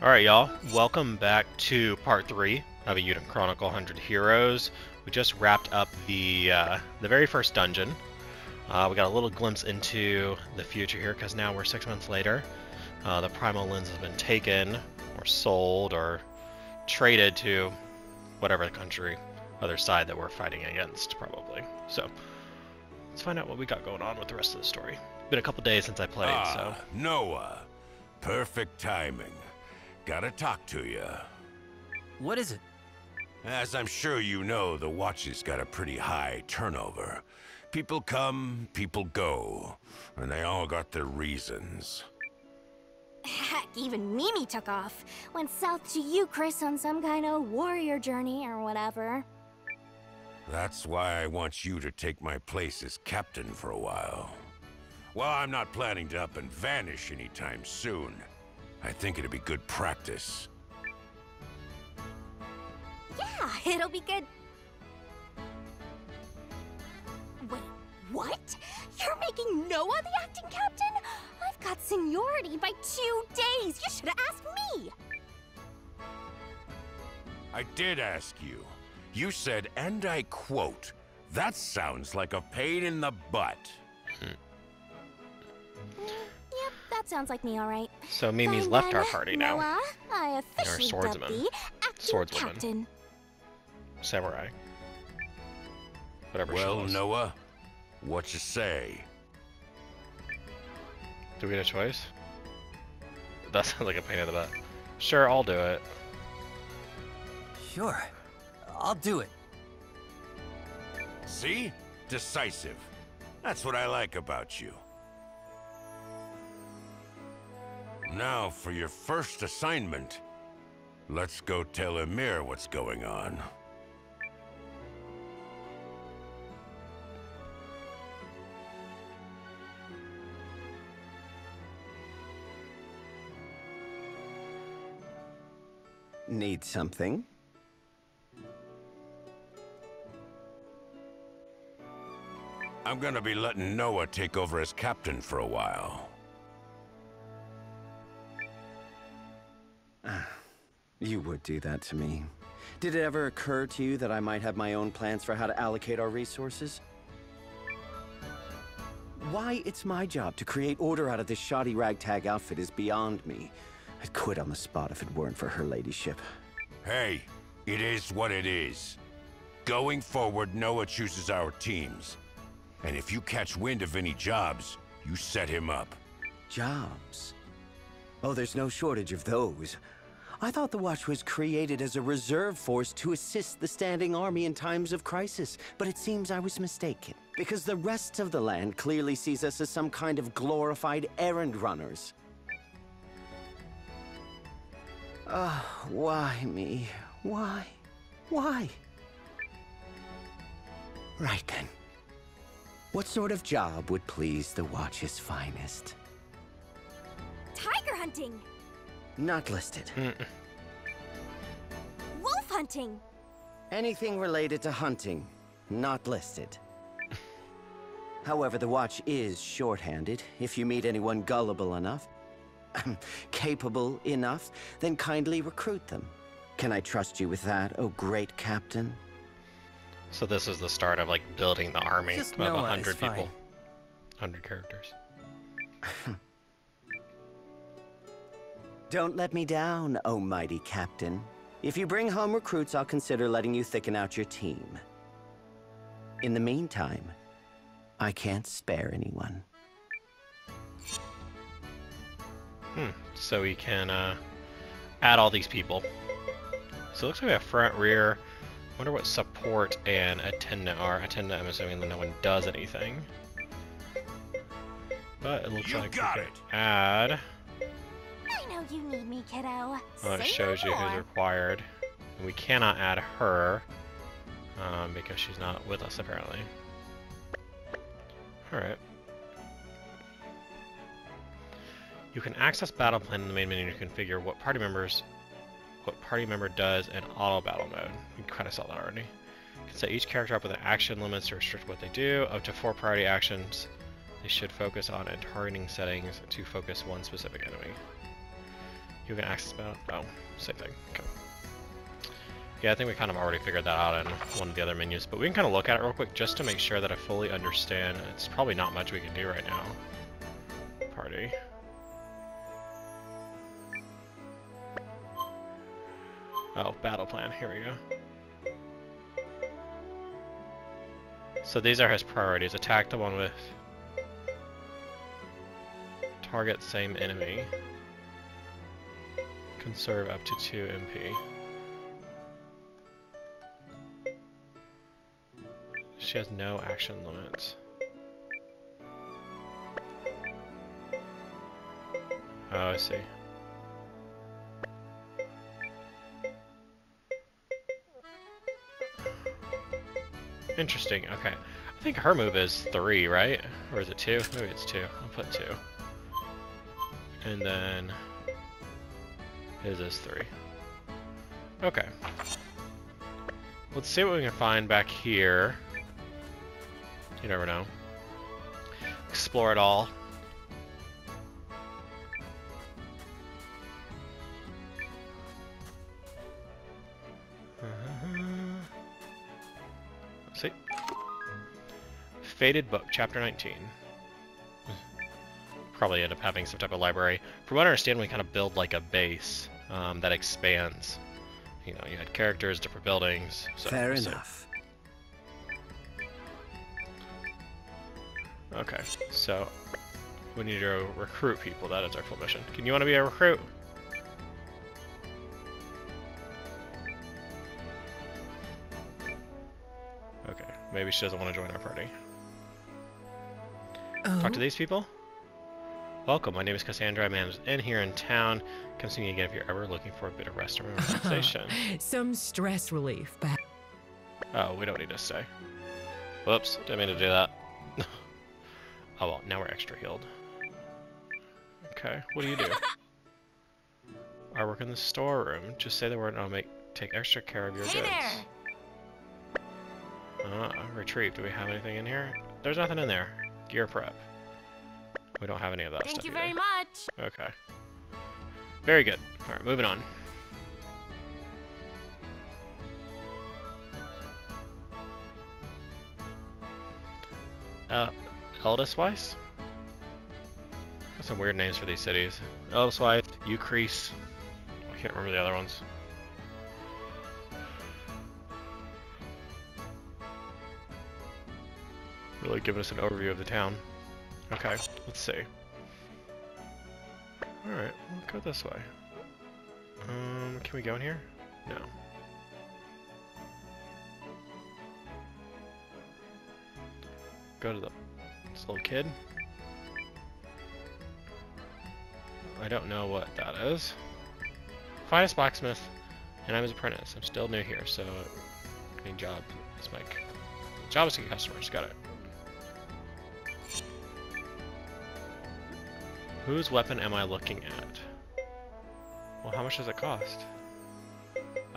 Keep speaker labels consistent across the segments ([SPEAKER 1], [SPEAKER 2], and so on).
[SPEAKER 1] Alright, y'all. Welcome back to part 3 of Eiyuden Chronicle 100 Heroes. We just wrapped up the uh, the very first dungeon. Uh, we got a little glimpse into the future here, because now we're six months later. Uh, the Primal Lens has been taken, or sold, or traded to whatever the country, other side that we're fighting against, probably. So, let's find out what we got going on with the rest of the story. Been a couple days since I played,
[SPEAKER 2] ah,
[SPEAKER 1] so...
[SPEAKER 2] Nowa. Perfect timing. Gotta talk to you.
[SPEAKER 3] What is it?
[SPEAKER 2] As I'm sure you know, the watch's got a pretty high turnover. People come, people go, and they all got their reasons.
[SPEAKER 4] Heck, even Mimi took off. Went south to you, Chris, on some kind of warrior journey or whatever.
[SPEAKER 2] That's why I want you to take my place as captain for a while. Well, I'm not planning to up and vanish anytime soon. I think it'd be good practice.
[SPEAKER 4] Yeah, it'll be good. Wait, what? You're making Nowa the acting captain? I've got seniority by two days. You should have asked me.
[SPEAKER 2] I did ask you. You said, and I quote, that sounds like a pain in the butt. Hmm.
[SPEAKER 4] Yep, that sounds like me, all right.
[SPEAKER 1] So Mimi's
[SPEAKER 4] Fine
[SPEAKER 1] left
[SPEAKER 4] then,
[SPEAKER 1] our party now.
[SPEAKER 4] Nowa, I officially dubbed
[SPEAKER 1] swordsman. Swordswoman.
[SPEAKER 4] captain.
[SPEAKER 1] Samurai. Whatever she
[SPEAKER 2] Well. Nowa, what you say?
[SPEAKER 1] Do we get a choice? That sounds like a pain in the butt. Sure, I'll do it.
[SPEAKER 3] Sure. I'll do it.
[SPEAKER 2] See? Decisive. That's what I like about you. Now, for your first assignment, let's go tell Emir what's going on.
[SPEAKER 5] Need something?
[SPEAKER 2] I'm gonna be letting Nowa take over as captain for a while.
[SPEAKER 5] You would do that to me. Did it ever occur to you that I might have my own plans for how to allocate our resources? Why it's my job to create order out of this shoddy ragtag outfit is beyond me. I'd quit on the spot if it weren't for her ladyship.
[SPEAKER 2] Hey, it is what it is. Going forward, Nowa chooses our teams. And if you catch wind of any jobs, you set him up.
[SPEAKER 5] Jobs? Oh, there's no shortage of those. I thought the Watch was created as a reserve force to assist the standing army in times of crisis, but it seems I was mistaken. Because the rest of the land clearly sees us as some kind of glorified errand runners. Ah, why me? Why? Why? Right then. What sort of job would please the Watch's finest?
[SPEAKER 4] Tiger hunting,
[SPEAKER 5] Not listed.
[SPEAKER 4] wolf hunting,
[SPEAKER 5] Anything related to hunting, not listed. However, the watch is shorthanded. If you meet anyone gullible enough, capable enough, then kindly recruit them. Can I trust you with that, oh great captain?
[SPEAKER 1] So this is the start of like building the army
[SPEAKER 3] Just
[SPEAKER 1] of a
[SPEAKER 3] is
[SPEAKER 1] hundred
[SPEAKER 3] fine.
[SPEAKER 1] people, hundred characters.
[SPEAKER 5] Don't let me down, oh mighty captain. If you bring home recruits, I'll consider letting you thicken out your team. In the meantime, I can't spare anyone.
[SPEAKER 1] Hmm. So we can uh, add all these people. So it looks like we have front, rear. Wonder what support and attendant are. Attendant, I'm assuming that no one does anything. But it looks
[SPEAKER 2] You
[SPEAKER 1] like
[SPEAKER 2] got
[SPEAKER 1] we can
[SPEAKER 2] it.
[SPEAKER 1] add.
[SPEAKER 4] Know you need me, kiddo.
[SPEAKER 1] Well, it
[SPEAKER 4] Say
[SPEAKER 1] shows
[SPEAKER 4] no
[SPEAKER 1] you who's required. And we cannot add her um, because she's not with us apparently. Alright. You can access battle plan in the main menu to configure what party members what party member does in auto battle mode. We kind of saw that already. You can set each character up with an action limits to restrict what they do. Up to four priority actions they should focus on and targeting settings to focus one specific enemy. You can access about oh, same thing. Okay. Yeah, I think we kind of already figured that out in one of the other menus, but we can kind of look at it real quick just to make sure that I fully understand. It's probably not much we can do right now. Party. Oh, battle plan. Here we go. So these are his priorities. Attack the one with target same enemy. Conserve up to 2 MP. She has no action limits. Oh, I see. Interesting, okay. I think her move is three, right? Or is it two? Maybe it's two. I'll put two. And then his is three. Okay. Let's see what we can find back here. You never know. Explore it all. Faded Book, Chapter 19. Probably end up having some type of library. From what I understand, we kind of build like a base um, that expands. You know, you had characters, different buildings. So,
[SPEAKER 5] Fair
[SPEAKER 1] so-
[SPEAKER 5] enough.
[SPEAKER 1] Okay, so we need to recruit people. That is our full mission. Can you want to be a recruit? Okay, maybe she doesn't want to join our party. Talk to these people. Welcome, my name is Cassandra. I'm an inn here in town. Come see me again if you're ever looking for a bit of rest and relaxation.
[SPEAKER 6] Some stress relief, but
[SPEAKER 1] oh, we don't need to stay. Whoops, didn't mean to do that. oh well, now we're extra healed. Okay, what do you do? I work in the storeroom. Just say the word and I'll make take extra care of your
[SPEAKER 4] Hey
[SPEAKER 1] goods.
[SPEAKER 4] there!
[SPEAKER 1] Uh, retrieve. Do we have anything in here? There's nothing in there. Gear prep. We don't have any of that
[SPEAKER 4] Thank you
[SPEAKER 1] either.
[SPEAKER 4] very much.
[SPEAKER 1] Okay. Very good. Alright, moving on. Uh, Eltisweiss? Got some weird names for these cities. Eltisweiss, Eucrease. I can't remember the other ones. Really giving us an overview of the town. Okay, let's see. Alright, we'll go this way. Um, can we go in here? No. Go to the this little kid. I don't know what that is. Finest blacksmith, and I'm his apprentice. I'm still new here, so getting job is my job is to get customers. Got it. Whose weapon am I looking at? Well, how much does it cost?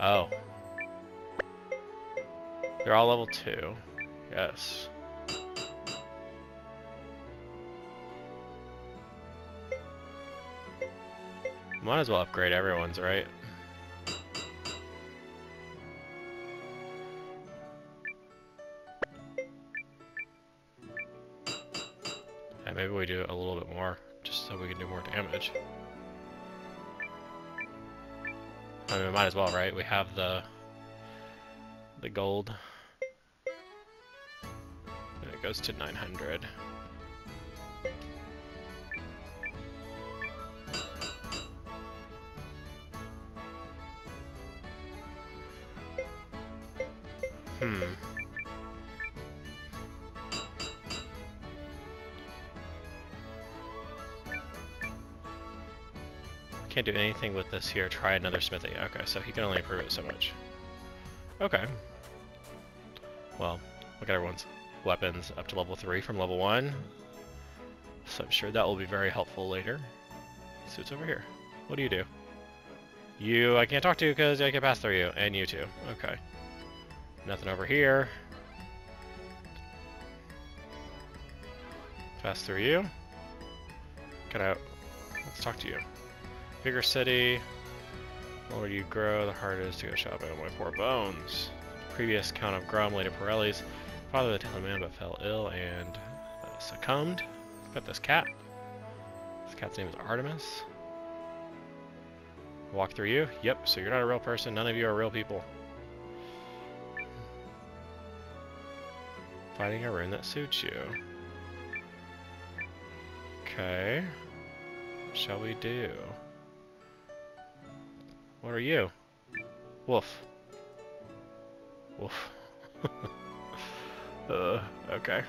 [SPEAKER 1] Oh. They're all level 2. Yes. Might as well upgrade everyone's, right? Might as well, right? We have the the gold. And it goes to 900. This here. Try another smithy. Okay, so he can only improve it so much. Okay. Well, look at everyone's weapons up to level 3 from level 1. So I'm sure that will be very helpful later. So it's over here. What do you do? You, I can't talk to you because I can pass through you. And you too. Okay. Nothing over here. Pass through you. Get out. Let's talk to you. Bigger city. The lower you grow, the harder it is to go shopping on my poor bones. Previous Count of Grum, Lady Pirelli's father of the talented man but fell ill and uh, succumbed. Got this cat. This cat's name is Artemis. Walk through you? Yep, so you're not a real person. None of you are real people. Fighting a rune that suits you. Okay. Shall we do? What are you? Wolf. Wolf. uh, okay.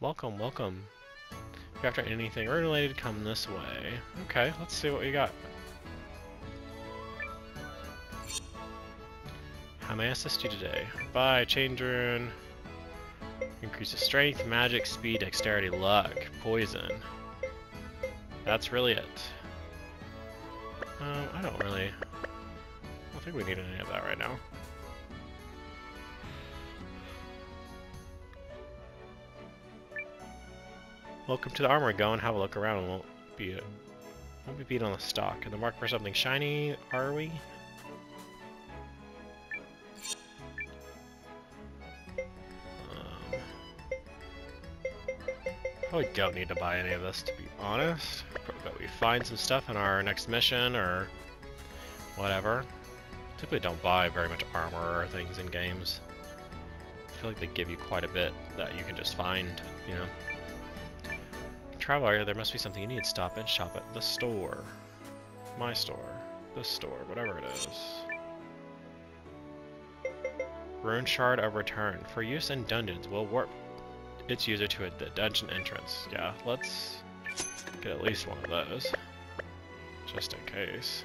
[SPEAKER 1] Welcome, welcome. If you're after anything related, come this way. Okay, let's see what we got. How may I assist you today? Bye, change rune. Increases strength, magic, speed, dexterity, luck, poison. That's really it. Um, I don't really... I don't think we need any of that right now. Welcome to the armory. Go and have a look around and won't be won't be beat on the stock. In the market for something shiny, are we? Probably don't need to buy any of this to be honest. But we find some stuff in our next mission or whatever. Typically don't buy very much armor or things in games. I feel like they give you quite a bit that you can just find, you know travel there must be something you need. Stop and shop at the store. My store. The store, whatever it is. Rune Shard of Return. For use in dungeons, will warp its user to a, the dungeon entrance. Yeah, let's get at least one of those. Just in case.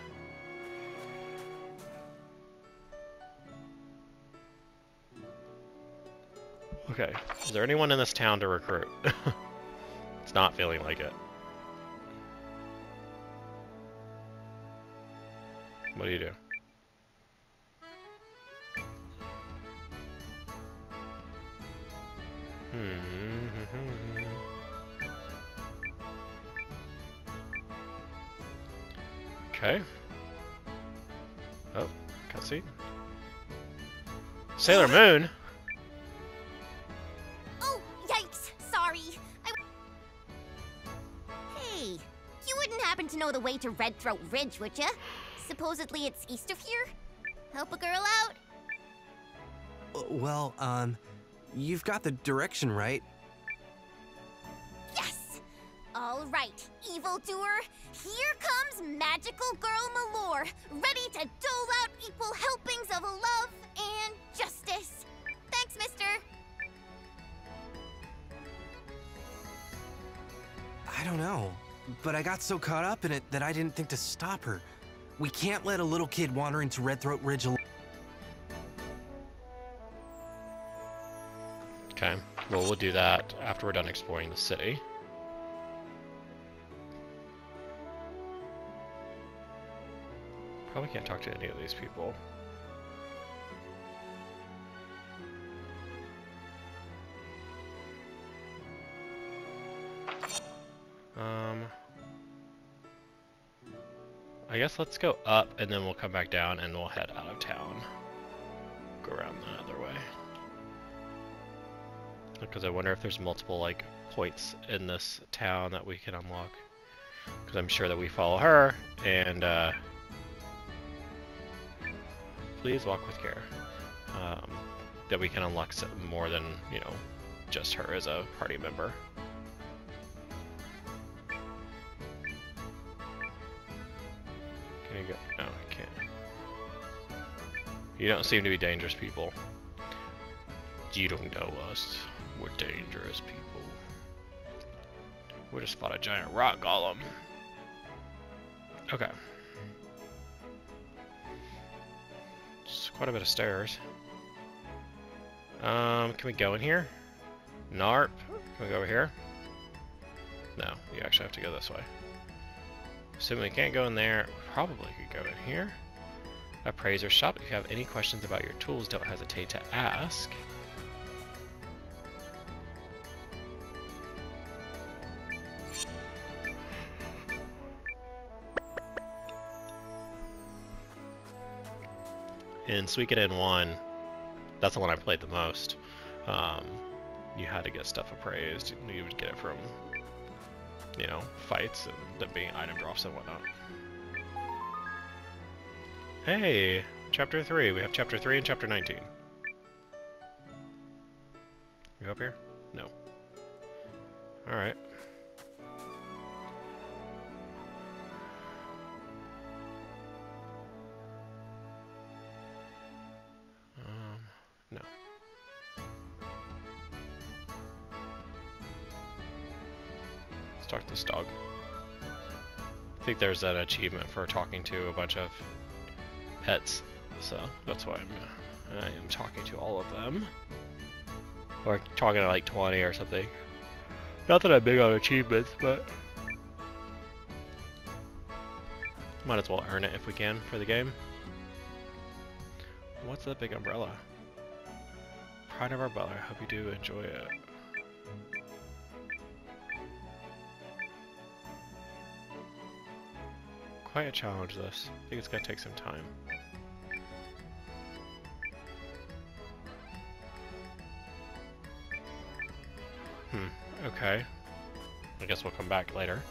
[SPEAKER 1] Okay, is there anyone in this town to recruit? It's not feeling like it. What do you do? Okay. Oh, cutscene. Sailor Moon?
[SPEAKER 4] Oh, yikes! Sorry. I... Hey, you wouldn't happen to know the way to Red Throat Ridge, would ya? Supposedly it's east of here? Help a girl out?
[SPEAKER 7] Uh, Well, um, you've got the direction right.
[SPEAKER 4] Yes! All right, evildoer. Here comes Magical Girl Malore, ready to dole out equal helpings of love and justice. Thanks, mister.
[SPEAKER 7] I don't know, but I got so caught up in it that I didn't think to stop her. We can't let a little kid wander into Red Throat Ridge alone.
[SPEAKER 1] Okay, well we'll do that after we're done exploring the city. Probably can't talk to any of these people. Um, I guess let's go up and then we'll come back down and we'll head out of town. Go around the other way. Because I wonder if there's multiple like points in this town that we can unlock. Because I'm sure that we follow her and uh, please walk with care. Um, that we can unlock more than you know just her as a party member. Can you go? No, I can't. You don't seem to be dangerous people. You don't know us. We're dangerous people. We just fought a giant rock golem. Okay. It's quite a bit of stairs. Um, can we go in here? Narp. Can we go over here? No, you actually have to go this way. Assuming we can't go in there, we probably could go in here. Appraiser shop. If you have any questions about your tools, don't hesitate to ask. In Suikoden 1, that's the one I played the most. Um, you had to get stuff appraised. You would get it from, you know, fights and them being item drops and whatnot. Hey, chapter 3. We have chapter 3 and chapter 19. You up here? No. Alright. Think there's an achievement for talking to a bunch of pets, so that's why I'm, I am talking to all of them. Or talking to like 20 or something. Not that I'm big on achievements, but might as well earn it if we can for the game. What's that big umbrella? Pride of our Butler. Hope you do enjoy it. Quite a challenge this. I think it's gonna take some time. Hmm, okay. I guess we'll come back later.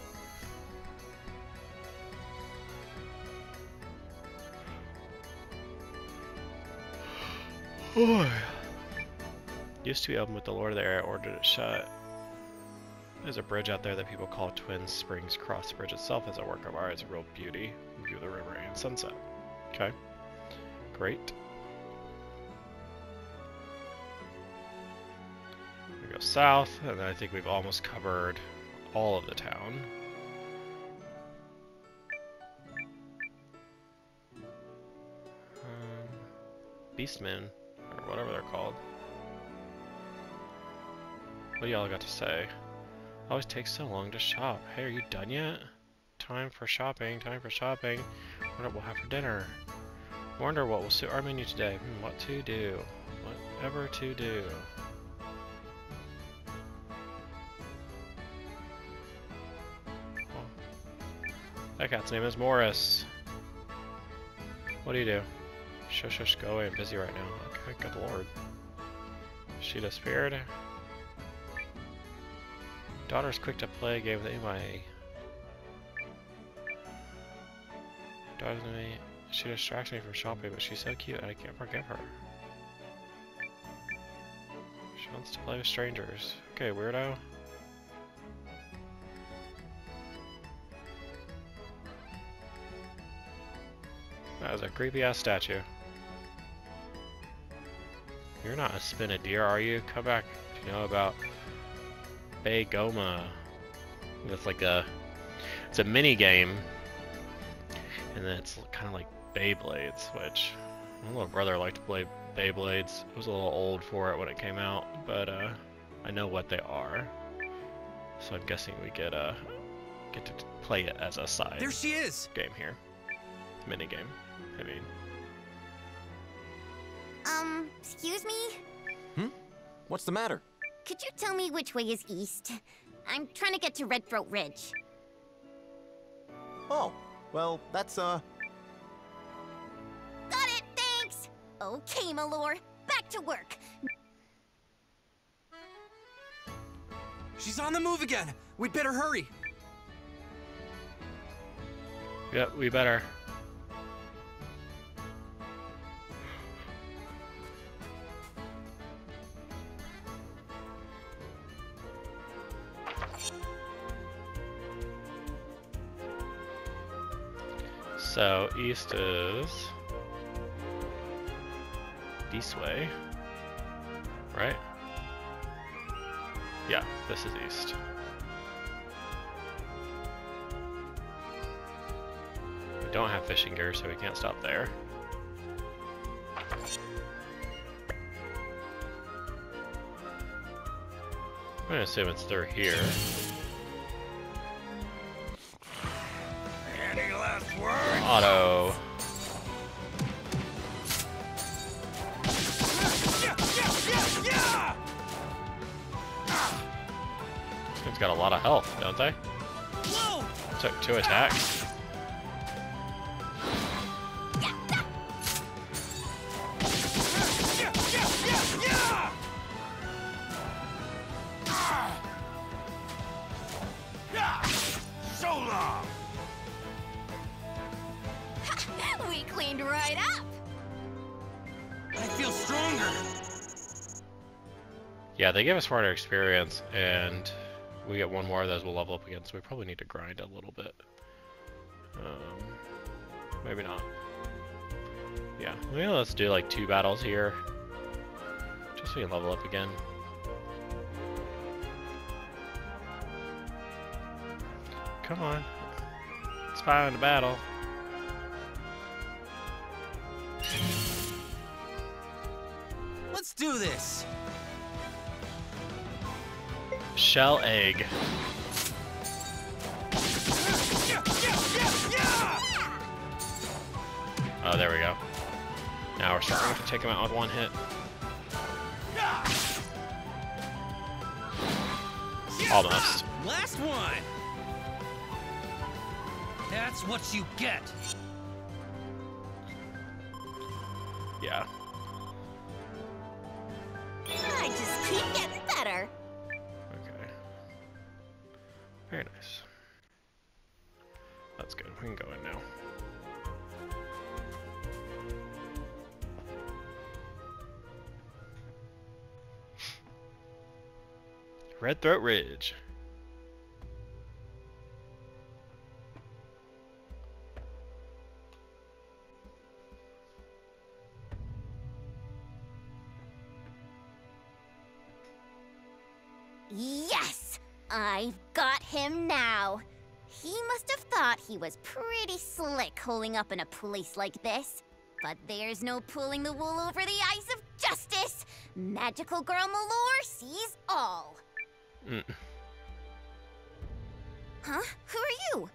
[SPEAKER 1] Used to be open with the Lord of the Air ordered it shut. There's a bridge out there that people call Twin Springs Cross. Bridge itself is a work of art. It's a real beauty. View the river and sunset. Okay. Great. We go south, and then I think we've almost covered all of the town. Um, Beastmen, or whatever they're called. What do y'all got to say? Always takes so long to shop. Hey, are you done yet? Time for shopping, time for shopping. Wonder what we'll have for dinner. Wonder what will suit our menu today. Hmm, what to do? Whatever to do. Oh. That cat's name is Morris. What do you do? Shush, shush, go away. I'm busy right now. Okay, good lord. She disappeared. Daughter's quick to play a game with anybody. Daughter's me. She distracts me from shopping, but she's so cute I can't forgive her. She wants to play with strangers. Okay, weirdo. That is a creepy ass statue. You're not a spin a deer, are you? Come back if you know about Beigoma. It's like a it's a mini game, and then it's kind of like Beyblades, which my little brother liked to play Beyblades. It was a little old for it when it came out, but uh, I know what they are, so I'm guessing we get uh get to play it as a side
[SPEAKER 7] There she is!
[SPEAKER 1] game here, mini game. I mean,
[SPEAKER 4] Um, excuse me? Hmm.
[SPEAKER 3] What's the matter?
[SPEAKER 4] Could you tell me which way is east? I'm trying to get to Red Throat Ridge.
[SPEAKER 3] Oh, well, that's, uh...
[SPEAKER 4] Got it, thanks! Okay, Malor, back to work.
[SPEAKER 7] She's on the move again! We'd better hurry!
[SPEAKER 1] yep, we better. So east is this way, right? Yeah, this is east. We don't have fishing gear, so we can't stop there. I'm gonna assume it's through here. Auto. It's got a lot of health, don't they? Took two attacks. They give us farther experience, and we get one more of those, we'll level up again, so we probably need to grind a little bit. Um, maybe not. Yeah, maybe let's do like two battles here. Just so we can level up again. Come on. Let's find a battle. Shell egg. Oh, there we go. Now we're starting to take him out with one hit. Almost.
[SPEAKER 7] Last one. That's what you get.
[SPEAKER 1] Yeah. Throat Ridge.
[SPEAKER 4] Yes! I've got him now. He must have thought he was pretty slick holding up in a place like this. But there's no pulling the wool over the eyes of justice. Magical Girl Malore sees all.
[SPEAKER 1] Mm.
[SPEAKER 4] Huh? Who are you?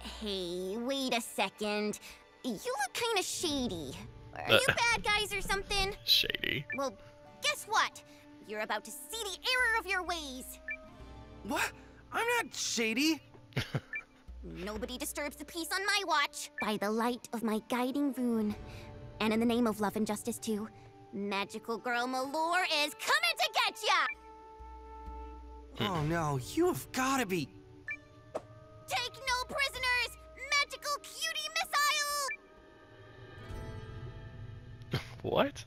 [SPEAKER 4] Hey, wait a second. You look kind of shady. Are
[SPEAKER 1] Uh.
[SPEAKER 4] you bad guys or something?
[SPEAKER 1] Shady.
[SPEAKER 4] Well, guess what? You're about to see the error of your ways.
[SPEAKER 7] What? I'm not shady.
[SPEAKER 4] Nobody disturbs the peace on my watch. By the light of my guiding rune. And in the name of love and justice, too. Magical Girl Malore is coming to get ya!
[SPEAKER 7] Oh hmm. no, you have gotta be.
[SPEAKER 4] Take no prisoners! Magical cutie missile!
[SPEAKER 1] What?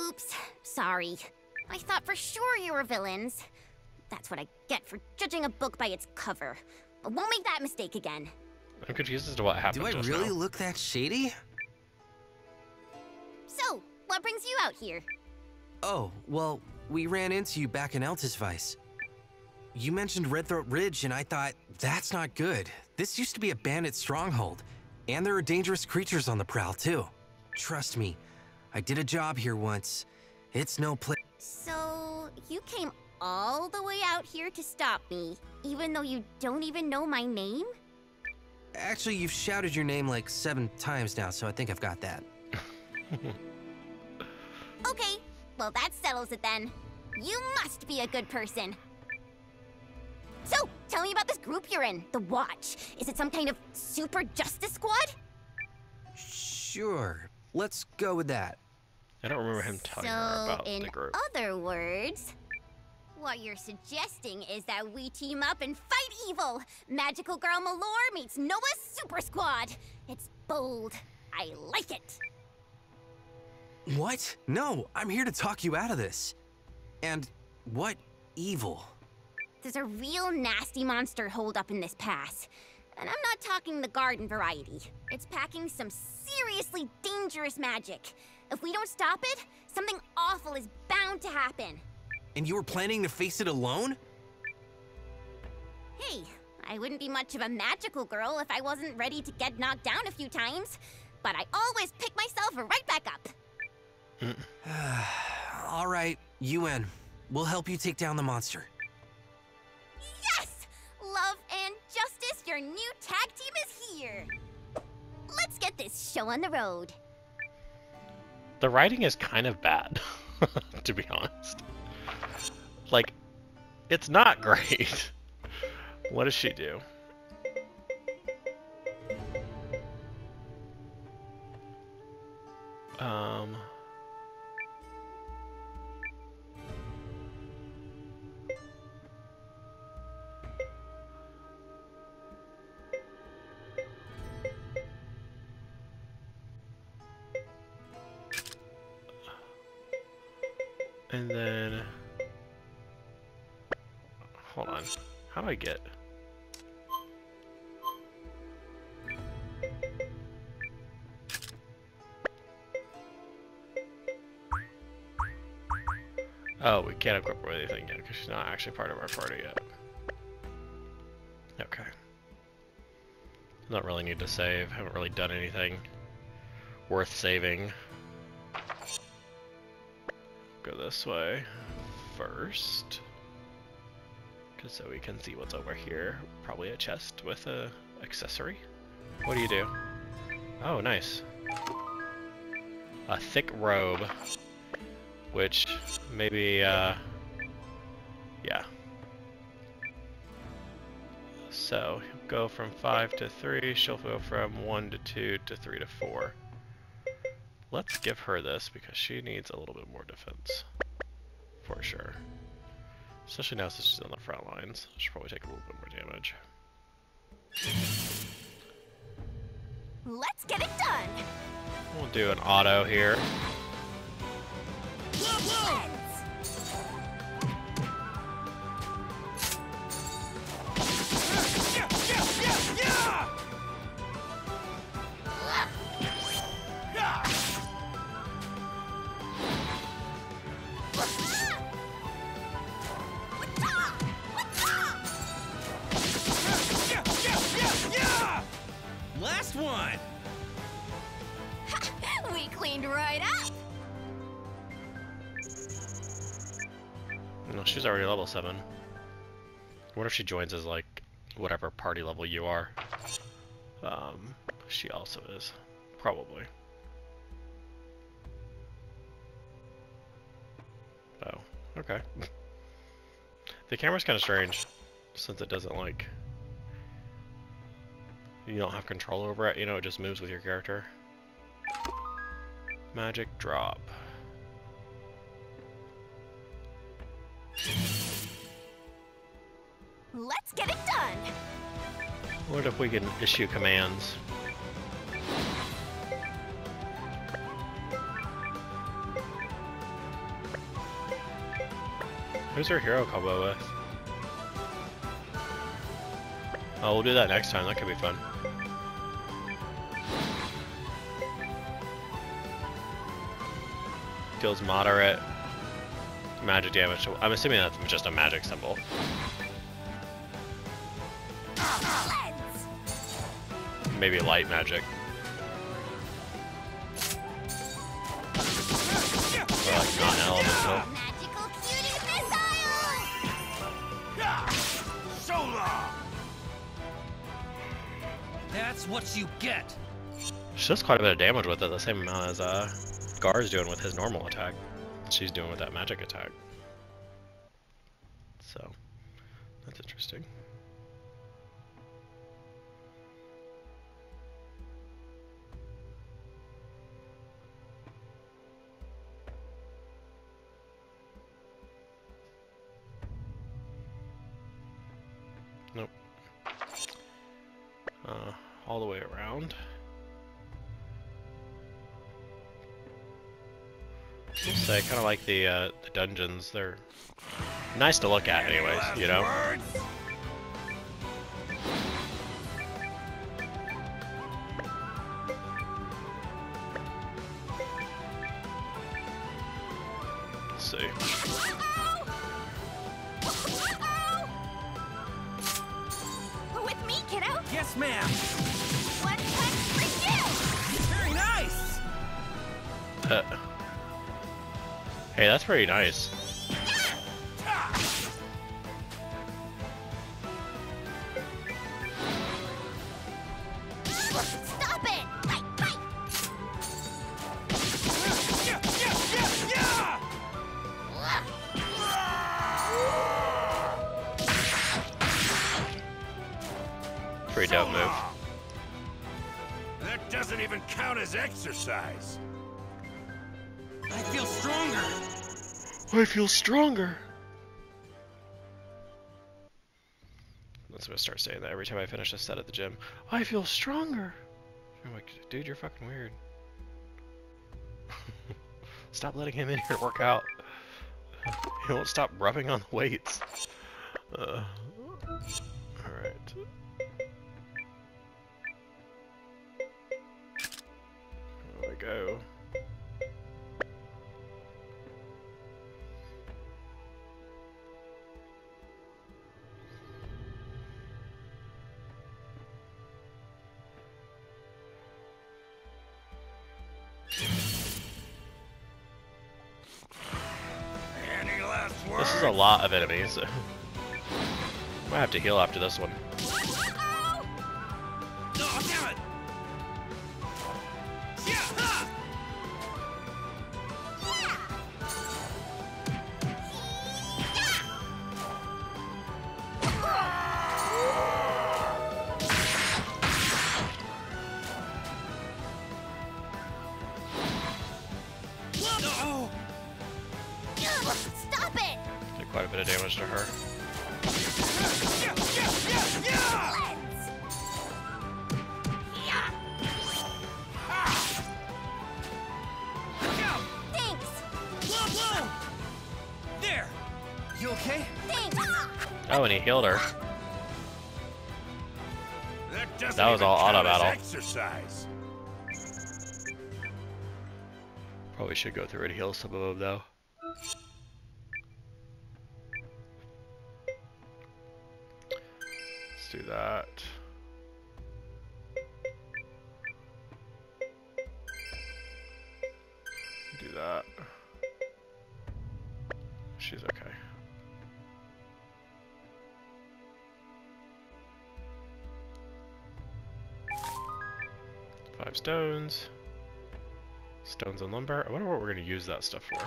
[SPEAKER 4] Oops, sorry. I thought for sure you were villains. That's what I get for judging a book by its cover. I won't make that mistake again.
[SPEAKER 1] I'm confused as to what happened
[SPEAKER 7] Do I
[SPEAKER 1] just
[SPEAKER 7] really
[SPEAKER 1] now.
[SPEAKER 7] look that shady?
[SPEAKER 4] So, what brings you out here?
[SPEAKER 7] Oh, well, we ran into you back in Eltisweiss. You mentioned Red Throat Ridge, and I thought, that's not good. This used to be a bandit stronghold, and there are dangerous creatures on the prowl, too. Trust me, I did a job here once. It's no place.
[SPEAKER 4] So, you came all the way out here to stop me, even though you don't even know my name?
[SPEAKER 7] Actually, you've shouted your name like seven times now, so I think I've got that.
[SPEAKER 4] Okay, well, that settles it then. You must be a good person. So, tell me about this group you're in, the Watch. Is it some kind of super justice squad?
[SPEAKER 7] Sure, let's go with that.
[SPEAKER 1] I don't remember him telling
[SPEAKER 4] so,
[SPEAKER 1] her about
[SPEAKER 4] in
[SPEAKER 1] the group.
[SPEAKER 4] other words, what you're suggesting is that we team up and fight evil. Magical Girl Malore meets Nowa's Super Squad. It's bold. I like it.
[SPEAKER 7] What? No, I'm here to talk you out of this. And what evil?
[SPEAKER 4] There's a real nasty monster holed up in this pass. And I'm not talking the garden variety. It's packing some seriously dangerous magic. If we don't stop it, something awful is bound to happen.
[SPEAKER 7] And you were planning to face it alone?
[SPEAKER 4] Hey, I wouldn't be much of a magical girl if I wasn't ready to get knocked down a few times. But I always pick myself right back up.
[SPEAKER 7] All right, UN. We'll help you take down the monster.
[SPEAKER 4] Yes! Love and Justice, your new tag team is here. Let's get this show on the road.
[SPEAKER 1] The writing is kind of bad, to be honest. Like, it's not great. what does she do? Um. Get... Oh, we can't equip her with anything yet because she's not actually part of our party yet. Okay. Not really need to save. Haven't really done anything worth saving. Go this way first. Cause so we can see what's over here. Probably a chest with a accessory. What do you do? Oh, nice. A thick robe. Which maybe uh yeah. So go from five to three, she'll go from one to two to three to four. Let's give her this because she needs a little bit more defense. For sure. Especially now since she's on the front lines. She'll probably take a little bit more damage.
[SPEAKER 4] Let's get it done.
[SPEAKER 1] We'll do an auto here. She's already level 7. What if she joins as like whatever party level you are? Um, she also is. Probably. Oh, okay. the camera's kind of strange since it doesn't like you don't have control over it, you know, it just moves with your character. Magic drop.
[SPEAKER 4] Let's get it done.
[SPEAKER 1] What if we can issue commands? Who's her hero combo with? Oh, we'll do that next time. That could be fun. Feels moderate magic damage. So I'm assuming that's just a magic symbol. Maybe light magic. Or like non-elemental.
[SPEAKER 4] Magical cutie missile.
[SPEAKER 2] So long!
[SPEAKER 7] That's what you get!
[SPEAKER 1] She does quite a bit of damage with it, the same amount as uh, Garr's doing with his normal attack. She's doing with that magic attack. I kind of like the, uh, the dungeons. They're nice to look at, anyways. You know. Pretty nice.
[SPEAKER 7] Stronger.
[SPEAKER 1] That's gonna start saying that every time I finish a set at the gym. I feel stronger. I'm like, dude, you're fucking weird. Stop letting him in here work out he won't stop rubbing on the weights. Uh, Alright. There we go. Is a lot of enemies. Might have to heal after this one. He healed her.
[SPEAKER 2] That,
[SPEAKER 1] That was all
[SPEAKER 2] count
[SPEAKER 1] auto battle.
[SPEAKER 2] Exercise.
[SPEAKER 1] Probably should go through and heal some of them though. To use that stuff for.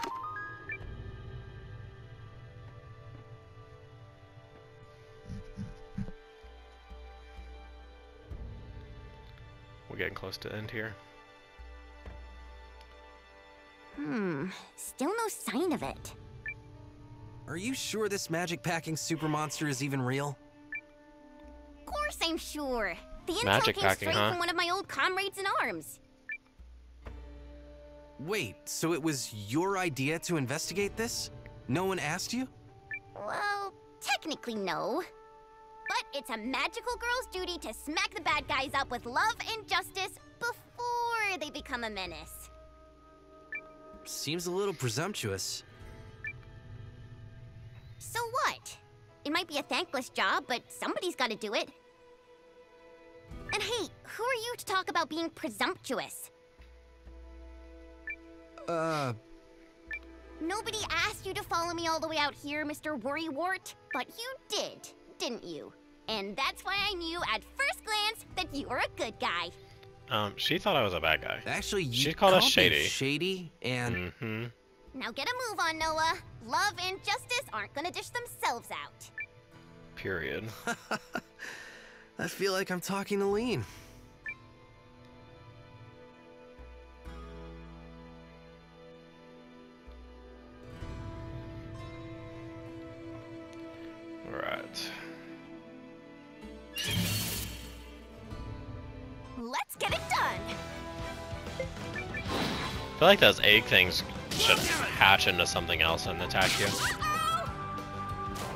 [SPEAKER 1] We're getting close to end here.
[SPEAKER 4] Hmm, still no sign of it.
[SPEAKER 7] Are you sure this magic packing super monster is even real?
[SPEAKER 4] Of course I'm sure. The intel
[SPEAKER 1] Magic
[SPEAKER 4] came
[SPEAKER 1] packing,
[SPEAKER 4] straight
[SPEAKER 1] huh?
[SPEAKER 4] from one of my old comrades in arms.
[SPEAKER 7] Wait, so it was your idea to investigate this? No one asked you?
[SPEAKER 4] Well, technically no. But it's a magical girl's duty to smack the bad guys up with love and justice before they become a menace.
[SPEAKER 7] Seems a little presumptuous.
[SPEAKER 4] So what? It might be a thankless job, but somebody's gotta do it. And hey, who are you to talk about being presumptuous?
[SPEAKER 7] Uh,
[SPEAKER 4] Nobody asked you to follow me all the way out here, Mr. Worrywart, but you did, didn't you? And that's why I knew at first glance that you were a good guy.
[SPEAKER 1] Um, she thought I was a bad guy.
[SPEAKER 7] actually, you
[SPEAKER 1] She called us shady.
[SPEAKER 7] Shady, and
[SPEAKER 1] Mm-hmm.
[SPEAKER 4] Now get a move on, Nowa. Love and justice aren't gonna dish themselves out.
[SPEAKER 1] Period.
[SPEAKER 7] I feel like I'm talking to
[SPEAKER 1] Lian.
[SPEAKER 4] Let's get it done.
[SPEAKER 1] I feel like those egg things should hatch into something else and attack you.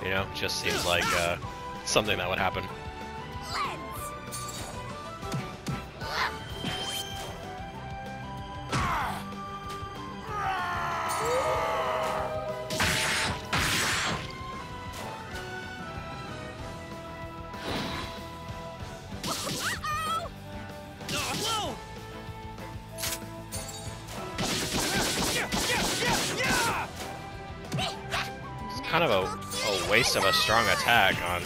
[SPEAKER 1] You know, just seems like uh, something that would happen. Attack on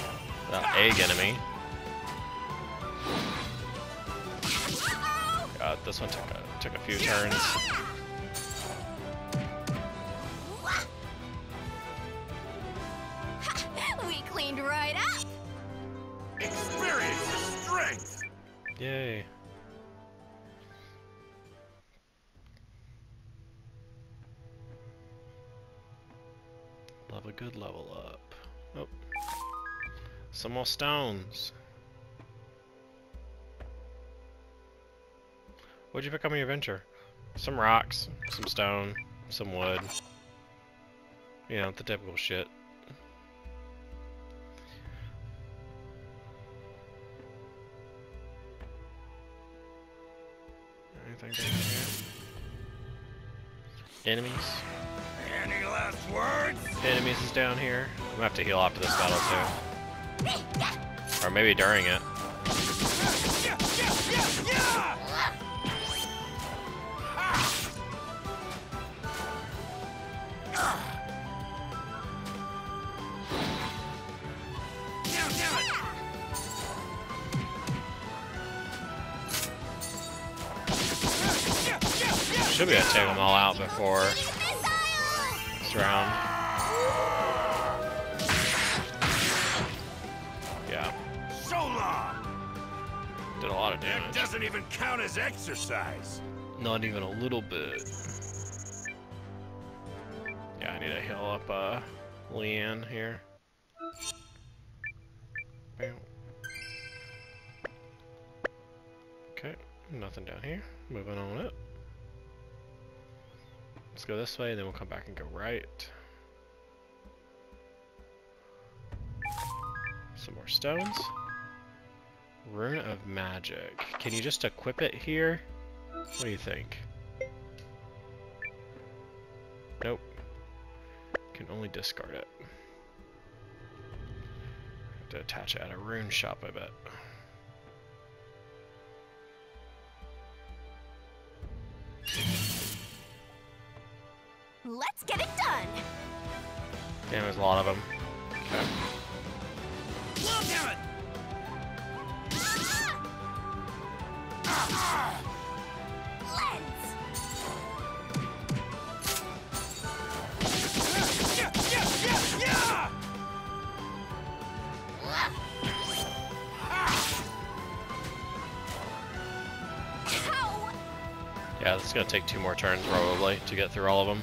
[SPEAKER 1] the egg enemy. God, this one took a, took a few turns. More stones. What'd you pick up on your adventure? Some rocks, some stone, some wood. You know, the typical shit. Anything down here? Enemies?
[SPEAKER 2] Any last words?
[SPEAKER 1] Enemies is down here. I'm gonna have to heal after this battle too. Or maybe during it. Should be able to take them all out before this round.
[SPEAKER 2] Doesn't even count as exercise.
[SPEAKER 1] Not even a little bit. Yeah, I need to heal up uh, Leanne here. Okay, nothing down here. Moving on up. Let's go this way, then we'll come back and go right. Some more stones. Rune of Magic. Can you just equip it here? What do you think? Nope. Can only discard it. Have to attach it at a rune shop, I bet.
[SPEAKER 4] Let's get it done!
[SPEAKER 1] Damn, there's a lot of them. Okay.
[SPEAKER 2] Damn Yeah,
[SPEAKER 1] is gonna take two more turns probably to get through all of them.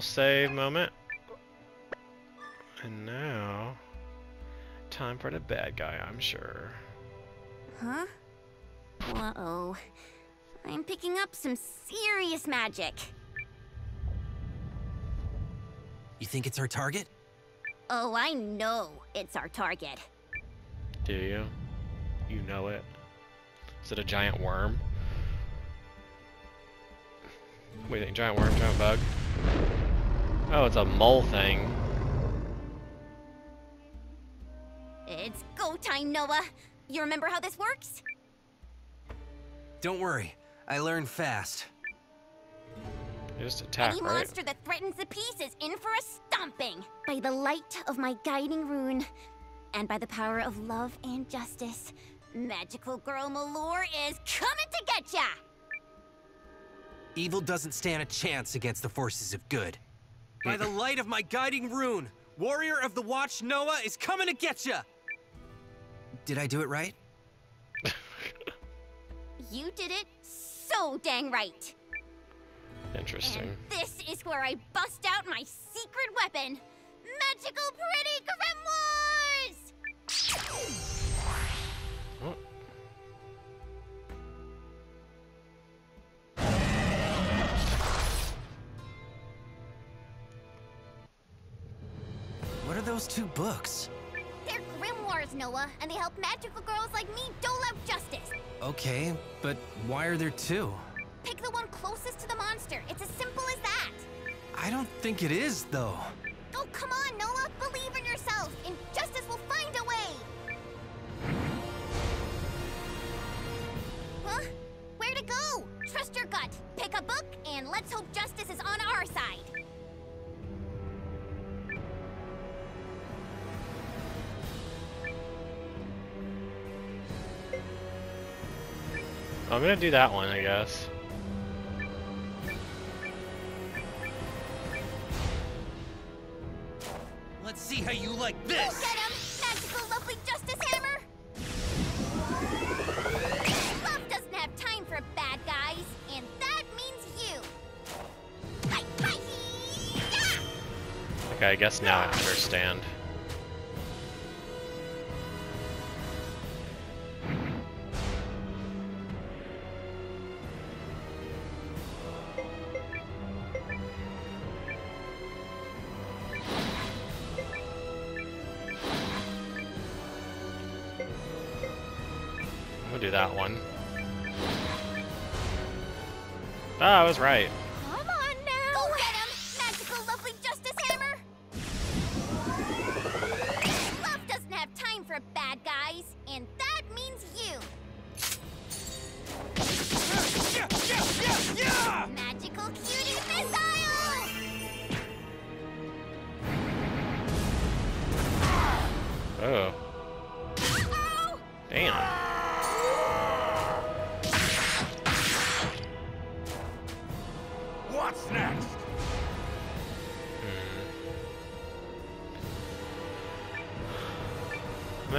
[SPEAKER 1] Little save moment. And now, time for the bad guy, I'm sure.
[SPEAKER 4] Huh? Uh-oh. I'm picking up some serious magic.
[SPEAKER 7] You think it's our target?
[SPEAKER 4] Oh, I know it's our target.
[SPEAKER 1] Do you? You know it. Is it a giant worm? What do you think? Giant worm, giant bug? Oh, it's a mole thing.
[SPEAKER 4] It's go time, Nowa. You remember how this works?
[SPEAKER 7] Don't worry, I learned fast.
[SPEAKER 1] Just attack,
[SPEAKER 4] Any
[SPEAKER 1] right?
[SPEAKER 4] monster that threatens the peace is in for a stomping. By the light of my guiding rune, and by the power of love and justice, Magical Girl Mellore is coming to get ya!
[SPEAKER 7] Evil doesn't stand a chance against the forces of good. By the light of my guiding rune, Warrior of the Watch Nowa is coming to get you. Did I do it right?
[SPEAKER 4] You did it so dang right.
[SPEAKER 1] Interesting.
[SPEAKER 4] And this is where I bust out my secret weapon, Magical Pretty Grimoires!
[SPEAKER 7] Are those two books?
[SPEAKER 4] They're grimoires, Nowa, and they help magical girls like me dole out justice.
[SPEAKER 7] Okay, but why are there two?
[SPEAKER 4] Pick the one closest to the monster. It's as simple as that.
[SPEAKER 7] I don't think it is, though.
[SPEAKER 4] Oh, come on, Nowa. Believe in yourself, and justice will find a way. Huh? Where to go? Trust your gut. Pick a book, and let's hope justice is on our side.
[SPEAKER 1] I'm gonna do that one, I guess.
[SPEAKER 8] Let's see how you like
[SPEAKER 4] Go
[SPEAKER 8] this!
[SPEAKER 4] get him, magical, lovely justice hammer! Love doesn't have time for bad guys, and that means you. Hi, hi, yeah!
[SPEAKER 1] Okay, I guess now I understand.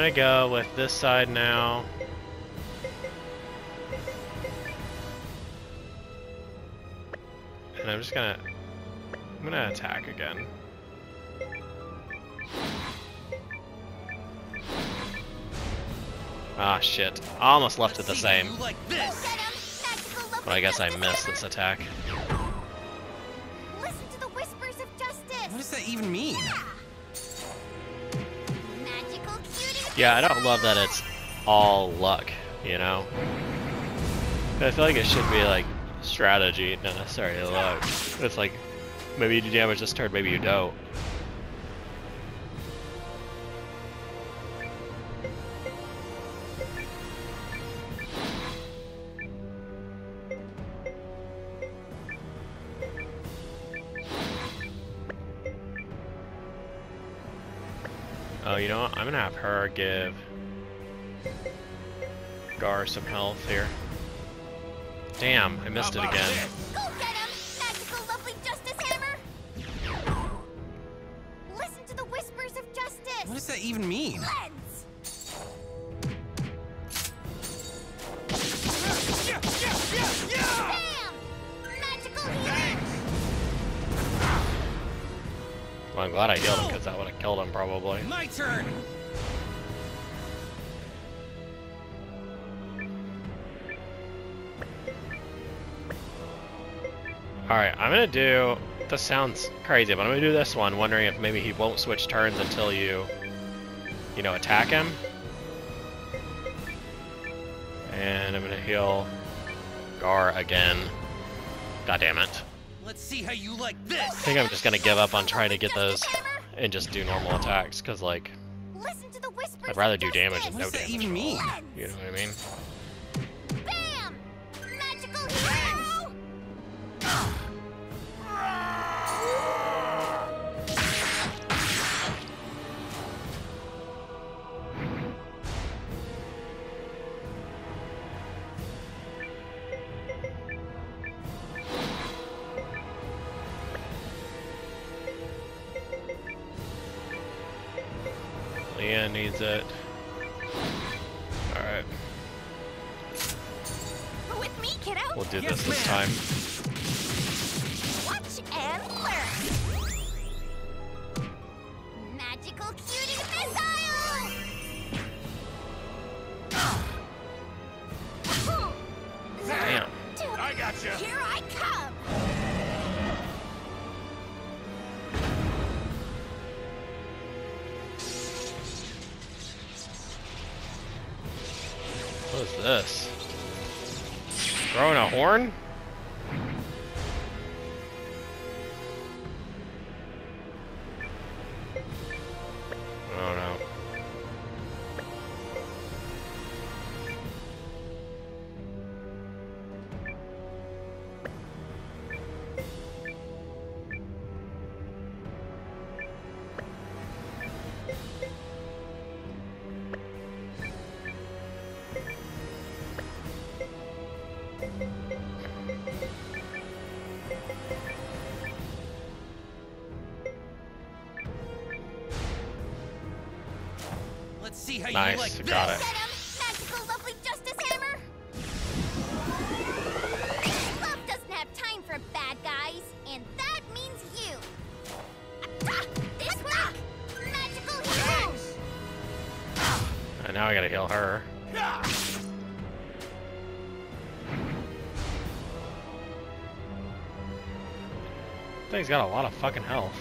[SPEAKER 1] Gonna go with this side now. And I'm just gonna... I'm gonna attack again. Ah, shit. I almost left it the
[SPEAKER 8] Let's see how
[SPEAKER 1] same.
[SPEAKER 8] You like
[SPEAKER 4] Go
[SPEAKER 8] this!
[SPEAKER 4] get him, magical, lovely
[SPEAKER 1] But I guess I missed this attack.
[SPEAKER 4] Listen to the whispers of justice!
[SPEAKER 7] What does that even mean?
[SPEAKER 1] Yeah, I don't love that it's all luck, you know? I feel like it should be like strategy, not necessarily luck. It's like maybe you do damage this turn, maybe you don't. I'm gonna have her give Garr some health here. Damn, I missed it again.
[SPEAKER 4] Go get him, magical, lovely justice hammer! Listen to the whispers of justice!
[SPEAKER 7] What does that even mean?
[SPEAKER 4] Lens!
[SPEAKER 1] Probably.
[SPEAKER 8] My turn!
[SPEAKER 1] Alright, I'm gonna do. This sounds crazy, but I'm gonna do this one, wondering if maybe he won't switch turns until you, you know, attack him. And I'm gonna heal Garr again. God damn it.
[SPEAKER 8] Let's see how you like this!
[SPEAKER 1] I think I'm just gonna give up on trying to get those and just do normal attacks, because, like,
[SPEAKER 4] Listen to the whispers
[SPEAKER 1] I'd rather do damage
[SPEAKER 4] justice.
[SPEAKER 1] than no
[SPEAKER 7] What does that
[SPEAKER 1] damage.
[SPEAKER 7] even mean?
[SPEAKER 1] You know what I mean?
[SPEAKER 4] Bam! Magical healing!
[SPEAKER 8] see how
[SPEAKER 1] Nice,
[SPEAKER 8] you like this.
[SPEAKER 1] got it.
[SPEAKER 4] Magical, lovely Justice Hammer! Love doesn't have time for bad guys, and that means you. This work! Magical hero!
[SPEAKER 1] And uh, now I gotta heal her. Thing's got a lot of fucking health.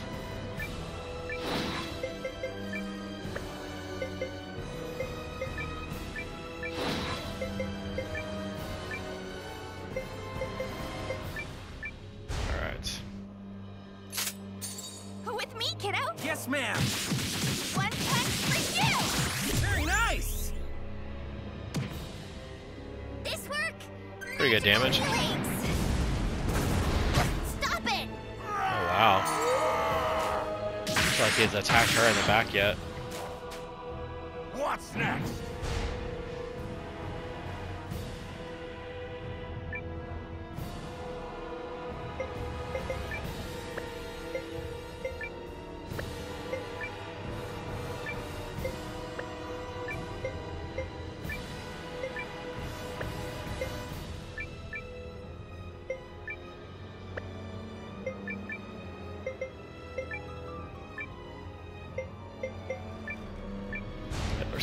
[SPEAKER 1] Yet.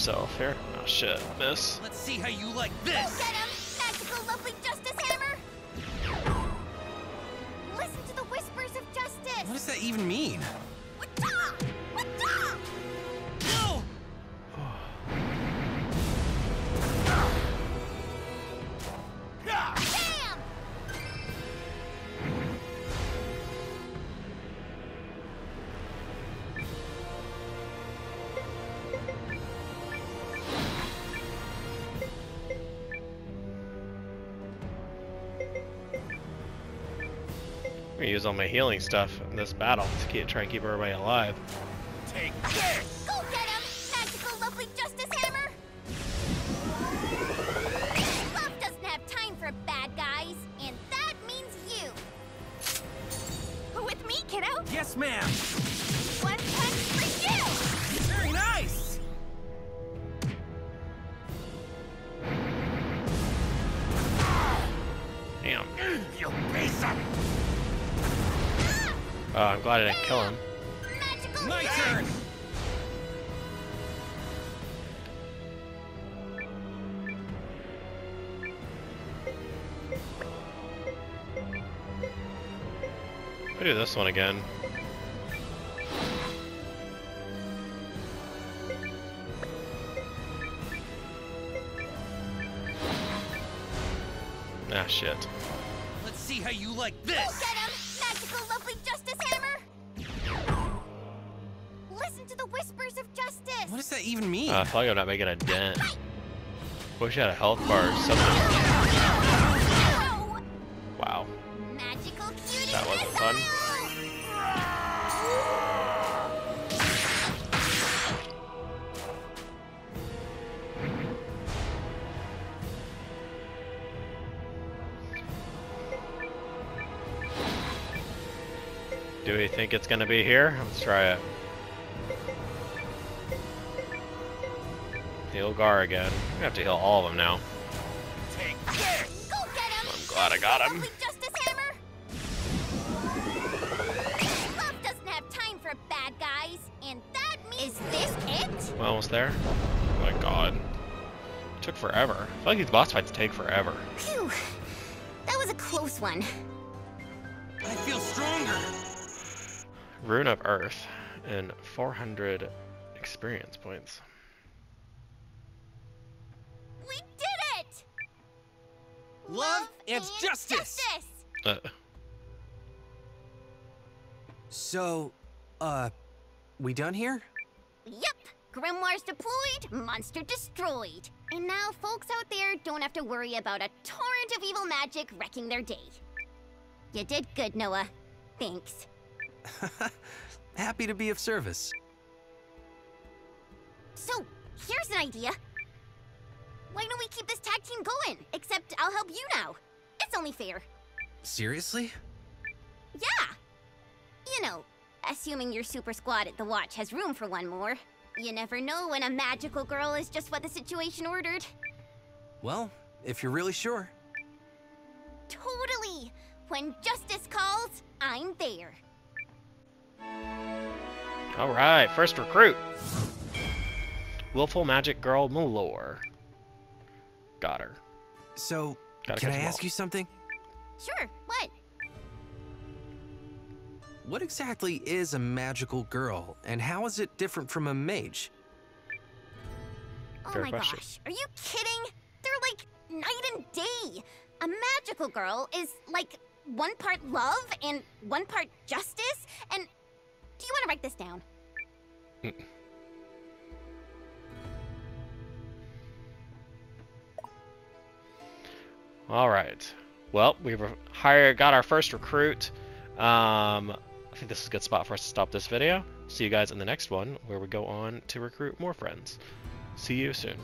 [SPEAKER 1] Herself here. Oh shit, miss.
[SPEAKER 8] Let's see how you like this.
[SPEAKER 1] All my healing stuff in this battle to keep, try and keep everybody alive. Kill him.
[SPEAKER 4] Magical
[SPEAKER 8] My turn.
[SPEAKER 1] I do this one again. Ah, shit.
[SPEAKER 8] Let's see how you like
[SPEAKER 4] Go
[SPEAKER 8] this.
[SPEAKER 7] What does that even mean?
[SPEAKER 1] Uh, I feel like I'm not making a dent. Wish I had a health bar or something. Wow. That wasn't fun. Do we think it's gonna be here? Let's try it. Heal Garr again. We have to heal all of them now.
[SPEAKER 4] Go get him!
[SPEAKER 1] I'm glad I got him.
[SPEAKER 4] Lovely Justice Hammer! Love doesn't have time for bad guys, and that means... Is this it?
[SPEAKER 1] We're almost there. Oh my god. Took forever. I feel like these boss fights take forever.
[SPEAKER 4] Phew. That was a close one.
[SPEAKER 8] I feel stronger.
[SPEAKER 1] Rune of Earth and 400 experience points.
[SPEAKER 8] Love and justice.
[SPEAKER 4] justice!
[SPEAKER 1] Uh,
[SPEAKER 7] So, uh, we done here?
[SPEAKER 4] Yep. Grimoires deployed, monster destroyed. And now folks out there don't have to worry about a torrent of evil magic wrecking their day. You did good, Nowa. Thanks.
[SPEAKER 7] Happy to be of service.
[SPEAKER 4] So, here's an idea. Why don't we keep this tag team going? Except I'll help you now. It's only fair.
[SPEAKER 7] Seriously?
[SPEAKER 4] Yeah. You know, assuming your super squad at the watch has room for one more. You never know when a magical girl is just what the situation ordered.
[SPEAKER 7] Well, if you're really sure.
[SPEAKER 4] Totally! When justice calls, I'm there.
[SPEAKER 1] All right, first recruit. Willful Magic Girl Mellore. Got her.
[SPEAKER 7] So,
[SPEAKER 1] Gotta
[SPEAKER 7] can I ask
[SPEAKER 1] all.
[SPEAKER 7] you something?
[SPEAKER 4] Sure, what?
[SPEAKER 7] What exactly is a magical girl, and how is it different from a mage?
[SPEAKER 4] Oh
[SPEAKER 1] Fair
[SPEAKER 4] my
[SPEAKER 1] question.
[SPEAKER 4] gosh, are you kidding? They're like night and day. A magical girl is like one part love and one part justice. And do you want to write this down? Mm.
[SPEAKER 1] All right. Well, we've hired, got our first recruit. Um, I think this is a good spot for us to stop this video. See you guys in the next one, where we go on to recruit more friends. See you soon.